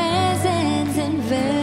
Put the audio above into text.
presence invade.